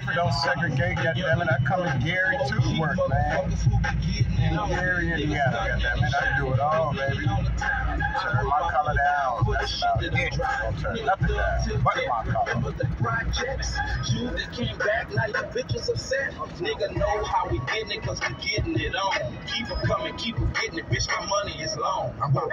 Cypher don't segregate, goddammit. I come in Gary to work, man. In Gary, Indiana, goddammit. I do it all, baby. Turn my color down. That's about it. Don't turn nothing down. But my color. projects. You that came back, now your bitches upset. Nigga know how we getting it, cause we getting it on. Keep it coming, keep it getting it, bitch. My money is long. I'm back,